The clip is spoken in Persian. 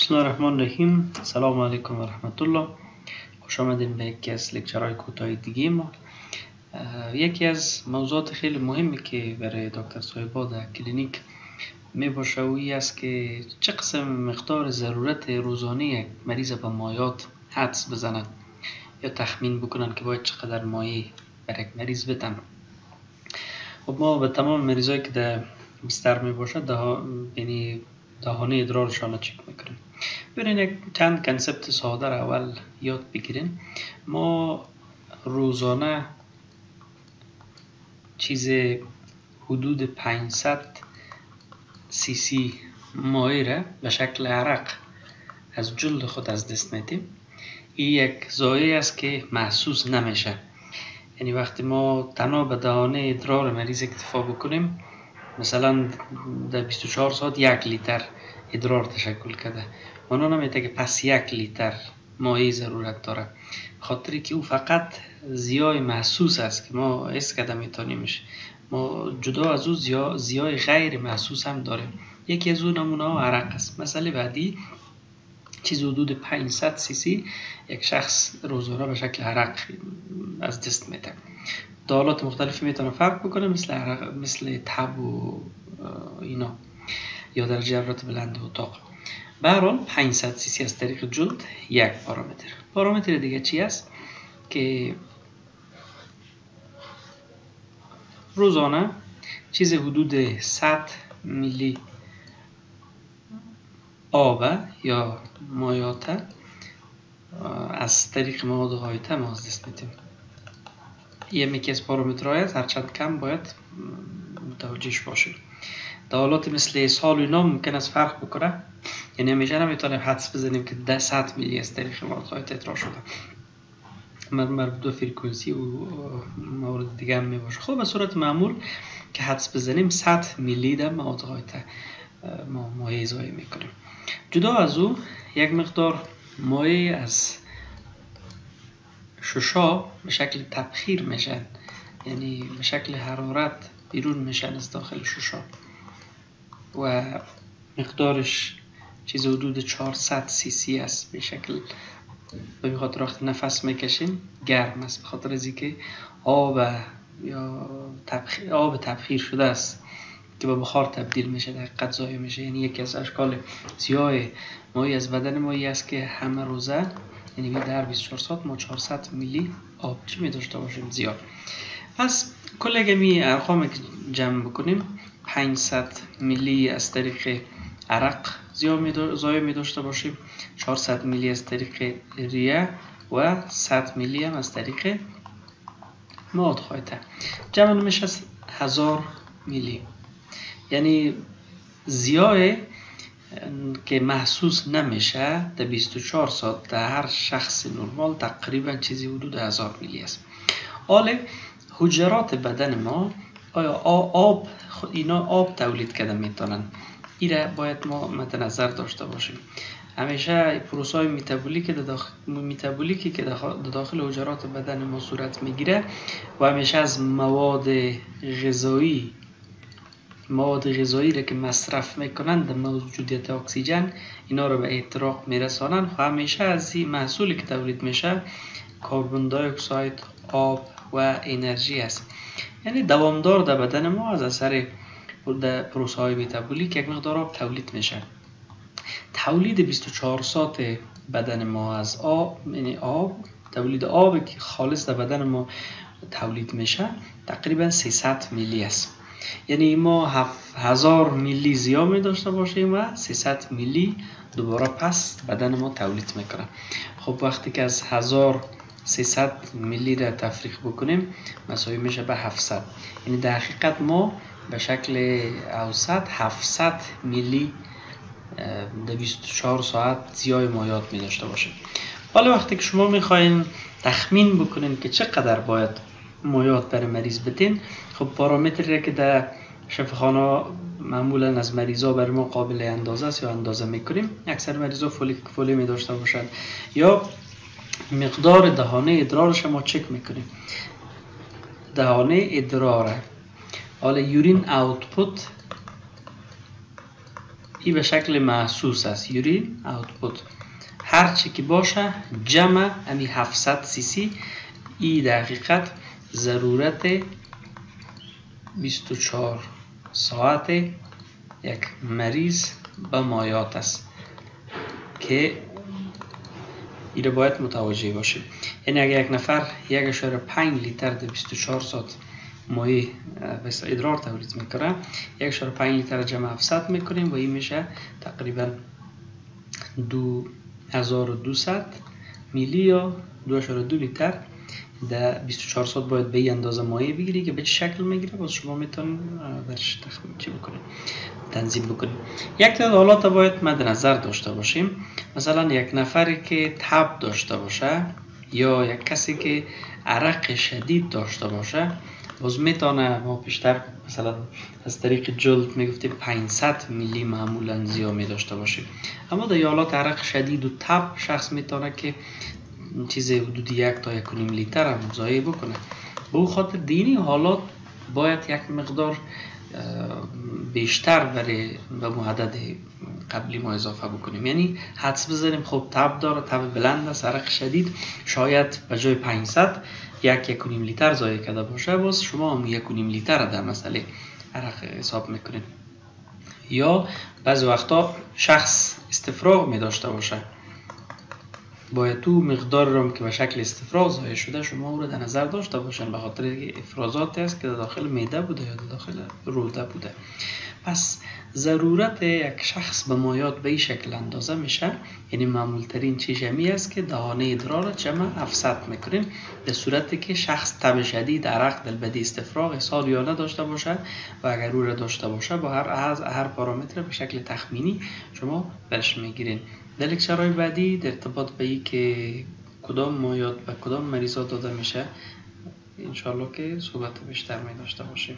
بسم الله الرحمن الرحیم سلام علیکم و رحمت الله خوش آمدین به یکی از لکچرهای کوتاه دیگه ما یکی از موضوعات خیلی مهمی که برای دکتر صاحبا در کلینیک می باشه و است که چه قسم مقدار ضرورت روزانه یک مریض به مایات حدس بزنن یا تخمین بکنن که باید چقدر مایه بر یک مریض بدن خب ما به تمام مریضایی که در بستر می باشه ده یعنی دهانه ادرارشان چک می‌کنیم. برین یک چند کنسپت ساده را اول یاد بگیرین. ما روزانه چیز حدود 500 سی سی مایه را به شکل عرق از جلد خود از دست میدیم. این یک زایه است که محسوس نمیشه. یعنی وقتی ما تنها به دهانه ادرار مریض اکتفا بکنیم مثلا در 24 ساعت یک لیتر ادرار تشکل کرده. اونا نمیده که پس یک لیتر مایه ضرورت داره. خاطری که او فقط زیای محسوس است که ما اس کده میتونیمش. ما جدا از او زیا، زیای غیر محسوس هم داریم. یکی از اون نمونه ها عرق است. مسئله بعدی چیز حدود 500 سی سی یک شخص روزانه به شکل عرق از دست میده. دالات مختلفی می‌تونه فرق بکنه مثل مثل تب و اینا یا در جرات بلند اتاق. به هر 500 سی سی از طریق جلد یک پارامتر. پارامتر دیگه چی است؟ که روزانه چیز حدود 100 میلی آب یا مایات از طریق مواد غایطه ما از دست میدیم. یه یکی از پارامترهای هرچند کم باید متوجهش باشید در مثل اسهال و اینا ممکن است فرق بکنه. یعنی همیشه نمی‌تونیم حدس بزنیم که ده 100 میلی از طریق غایطه ادرار شده. مربوط به فرکانسی و موارد دیگه هم می‌باشه. خب به صورت معمول که حدس بزنیم 100 میلی در مواد غایطه ما مایع اضافه می‌کنیم. جدا از او یک مقدار مایع از ششا به شکل تبخیر میشن یعنی به شکل حرارت بیرون میشن از داخل ششا. و مقدارش چیز حدود 400 سی سی است به شکل. به خاطر وقت نفس می‌کشیم گرم است به خاطر از اینکه آب یا تبخیر آب تبخیر شده است. که به بخار تبدیل میشه در حقیقت میشه. یعنی یکی از اشکال سیاه مایی از بدن مایی است که همه روزه یعنی در 24 ساعت ما 400 میلی آب چی می داشته باشیم زیاد. پس کل گمی ارقام که جمع بکنیم 500 میلی از طریق عرق زایه می داشته باشیم 400 میلی از طریق ریه و 100 میلی هم از طریق مواد خواهده جمع نمیشه از 1000 میلی. یعنی زیای که محسوس نمیشه در 24 ساعت در هر شخص نرمال تقریبا چیزی حدود 1000 میلی است. حال حجرات بدن ما آیا آب اینا آب تولید کرده می‌تونن؟ ایره باید ما مد داشته باشیم. همیشه پروسه های میتابولیک میتابولیکی که داخل حجرات بدن ما صورت می‌گیره و همیشه از مواد غذایی مواد غذایی را که مصرف می‌کنند در موجودیت اکسیژن اینا رو به احتراق میرسانند و همیشه از این محصولی که تولید میشه کربن دی اکساید آب و انرژی است. یعنی دوامدار در بدن ما از اثر پروسه های متابولیک یک مقدار آب تولید میشه. تولید 24 ساعت بدن ما از آب یعنی آب تولید آب که خالص در بدن ما تولید میشه تقریبا 300 میلی است. یعنی ما هزار میلی زیاد می داشته باشیم و 300 میلی دوباره پس بدن ما تولید می‌کنه. خب وقتی که از هزار 300 میلی را تفریق بکنیم مساوی میشه به 700 یعنی در حقیقت ما به شکل اوسط 700 میلی در 24 ساعت زیای مایات می داشته باشیم. حالا وقتی که شما می‌خواین تخمین بکنین که چقدر باید مایات برای مریض بدین خب پارامتری که در شفاخانه معمولا از مریضا برای ما قابل اندازه است یا اندازه می‌کنیم اکثر مریضا فولی فولی می داشته باشند یا مقدار دهانه ادرارش ما چک می‌کنیم. دهانه ادرار. حالا یورین اوتپوت این به شکل محسوس است. یورین اوتپوت هر چی که باشه جمع امی 700 سی سی ای دقیقت ضرورت 24 ساعت یک مریض به مایات است که این باید متوجه باشیم یعنی اگر یک نفر یک اشاره پنج لیتر در 24 ساعت مایع ادرار تولید می‌کنه یک اشاره پنج لیتر جمع 700 می‌کنیم و این میشه تقریبا دو 1200 میلی یا 2.2 لیتر در 24 ساعت باید به این اندازه مایع بگیری که به چه شکل می‌گیره؟ باز شما می‌تونید برش تخمین چی بکنید تنظیم بکنیم یک تعداد حالات باید مد نظر داشته باشیم. مثلا یک نفری که تب داشته باشه یا یک کسی که عرق شدید داشته باشه باز می‌تونه ما پیشتر مثلا از طریق جلد می‌گفتیم 500 میلی معمولا زیامی داشته باشیم. اما در حالات عرق شدید و تب شخص می‌تونه که چیز حدود یک تا یک نیم لیتر هم ضایع بکنه. به خاطر دینی حالات باید یک مقدار بیشتر برای به معدد قبلی ما اضافه بکنیم. یعنی حدس بزنیم خب تب داره تب بلند است عرق شدید. شاید به جای 500 یک یک لیتر ضایع کرده باشه. باز شما هم یک لیتر در مسئله عرق حساب می‌کنید. یا بعضی وقتا شخص استفراغ می داشته باشه. باید تو مقدار رو که به شکل استفراغ ضایع شده شما او رو در نظر داشته باشن به خاطر افرازات است که داخل معده بوده یا داخل روده بوده. پس ضرورت یک شخص به مایات به این شکل اندازه میشه یعنی معمول ترین چیز همی است که دهانه ادرار جمع افسد می‌کنیم به صورتی که شخص تب شدید عرق دل بدی استفراغ حساب یا نداشته باشه و اگر او را داشته باشه با هر از هر پارامتر به شکل تخمینی شما برش می‌گیرین. در لکچرهای بعدی در ارتباط به ای که کدام مایات و کدام مریضات داده میشه انشالله که صحبت بیشتر می داشته باشیم.